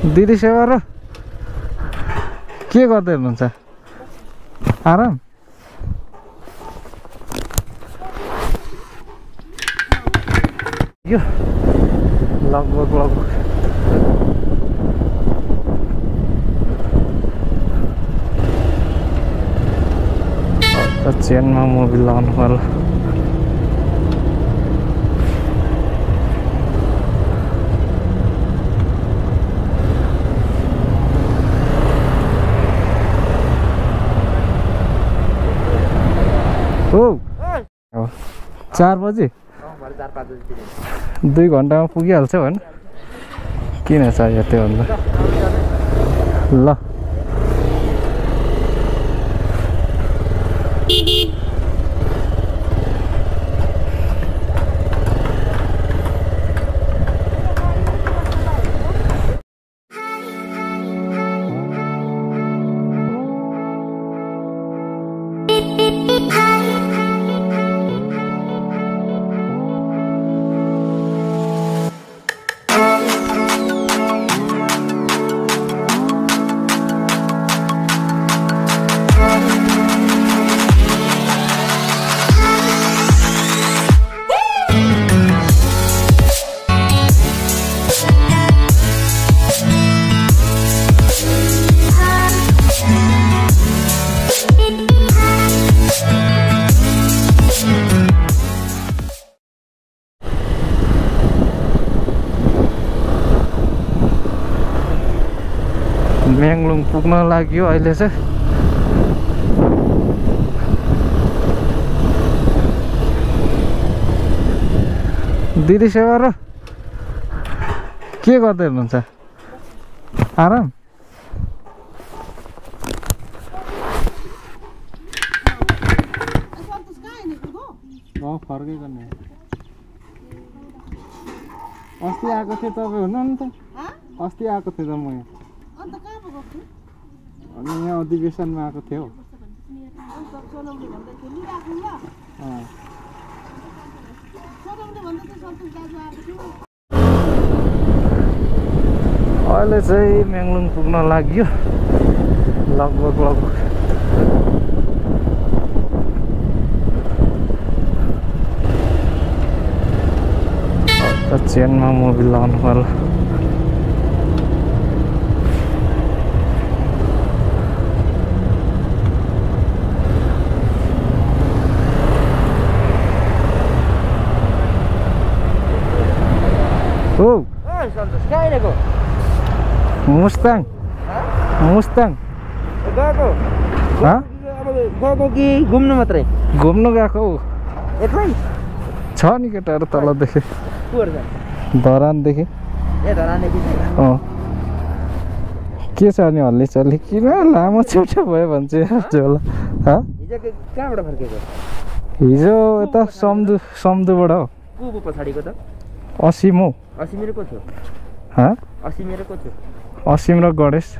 दिदी सेवा र? के गर्दै हुनुहुन्छ? आराम? यो। लगभग लगभग। चेनमा मुभी लगाउनु पर्ला हो चार बजी? दुई घन्टामा पुगिहाल्छ होइन किन चाहियो त्योभन्दा ल। म्याङलुङ पुग्न लाग्यो अहिले चाहिँ। दिदी सेवा र के गर्दै हुनुहुन्छ? आराम? फर्कै गर्ने। अस्ति आएको थिएँ तपाईँ हुनु नि त अस्ति आएको थिएँ त म यहाँ। अनि यहाँ अधिवेशनमा आएको थियो अहिले चाहिँ म्याङलुङ पुग्न लाग्यो लगभग लगभग चेनमा मुभी लगाउनु पर्ला हो सन्तोष कहाँ हिँडेको मुस्ताङ मुस्ताङ गएको गएको कि घुम्नु मात्रै घुम्नु गएको हौ। एक्लै छ नि केटाहरू तलदेखि धरानदेखि अँ के छ अनि हल्ली चल्ली किन लामो छेउछेउ भयो भन्छ होला कहाँबाट फर्केको हिजो यता सम्दु सम्दुबाट हो पछाडिको त असिम हौ को थियो असिम र गणेश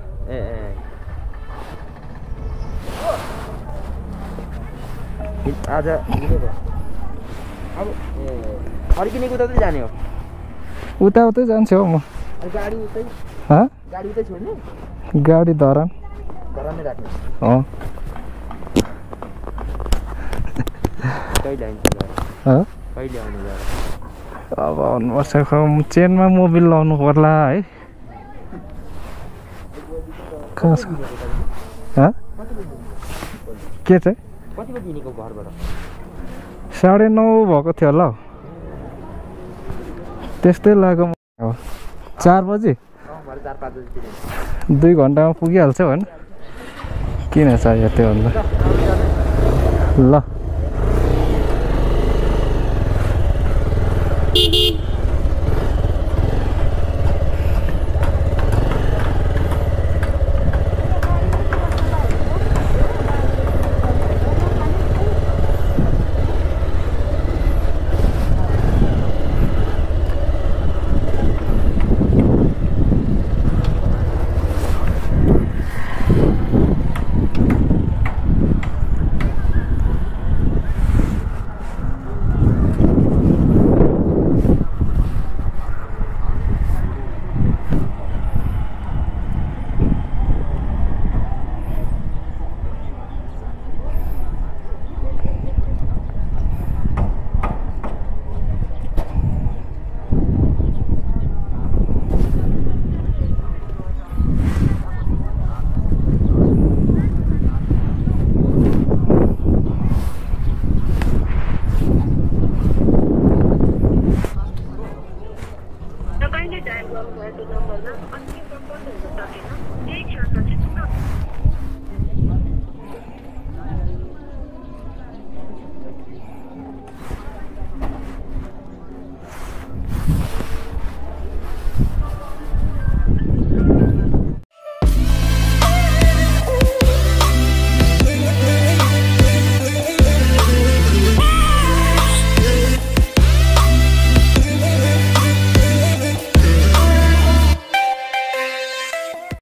आज फर्किनेको उता जाने हो उता उतै जान्छु हौ म गाडी उतै हँ गाडी उतै छोड्ने गाडी धरान कहिले आइन्छ कहिले आउने अब आउनुपर्छ। चेनमा मोबिल लाउनु पर्ला है। कहाँ छ? के चाहिँ साढे नौ भएको थियो होला हौ। त्यस्तै लाग्यो म- चार बजी? दुई घन्टामा पुगिहाल्छ होइन किन चाहियो त्योभन्दा ल। beep beep. मैंने डायल तो नंबर ना अंतिम नंबर नहीं बताते ना। एक क्षण से सुना